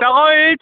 저걸